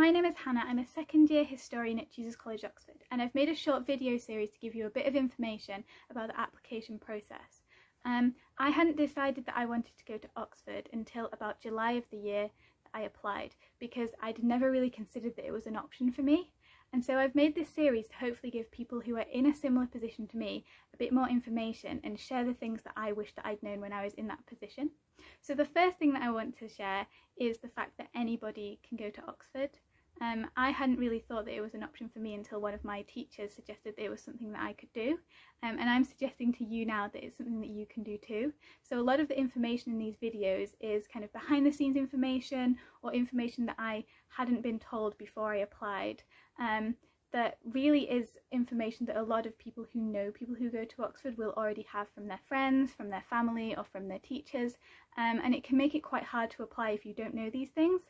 My name is Hannah, I'm a second year historian at Jesus College Oxford and I've made a short video series to give you a bit of information about the application process. Um, I hadn't decided that I wanted to go to Oxford until about July of the year that I applied because I'd never really considered that it was an option for me. And so I've made this series to hopefully give people who are in a similar position to me a bit more information and share the things that I wish that I'd known when I was in that position. So the first thing that I want to share is the fact that anybody can go to Oxford. Um, I hadn't really thought that it was an option for me until one of my teachers suggested that it was something that I could do. Um, and I'm suggesting to you now that it's something that you can do too. So a lot of the information in these videos is kind of behind the scenes information or information that I hadn't been told before I applied. Um, that really is information that a lot of people who know people who go to Oxford will already have from their friends, from their family or from their teachers um, and it can make it quite hard to apply if you don't know these things.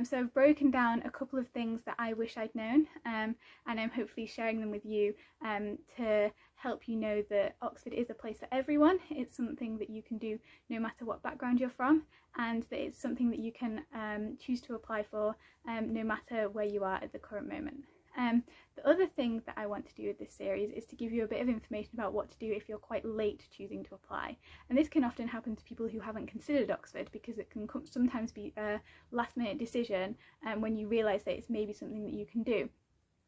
Um, so I've broken down a couple of things that I wish I'd known um, and I'm hopefully sharing them with you um, to help you know that Oxford is a place for everyone. It's something that you can do no matter what background you're from and that it's something that you can um, choose to apply for um, no matter where you are at the current moment. Um, the other thing that I want to do with this series is to give you a bit of information about what to do if you're quite late choosing to apply. And this can often happen to people who haven't considered Oxford because it can sometimes be a last minute decision um, when you realise that it's maybe something that you can do.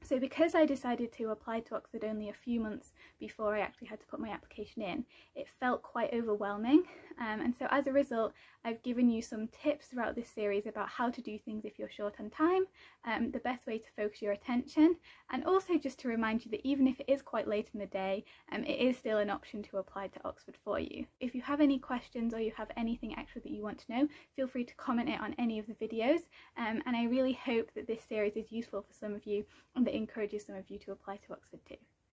So because I decided to apply to Oxford only a few months before I actually had to put my application in, it felt quite overwhelming. Um, and so as a result, I've given you some tips throughout this series about how to do things if you're short on time, um, the best way to focus your attention, and also just to remind you that even if it is quite late in the day, um, it is still an option to apply to Oxford for you. If you have any questions or you have anything extra that you want to know, feel free to comment it on any of the videos. Um, and I really hope that this series is useful for some of you and that encourages some of you to apply to Oxford too.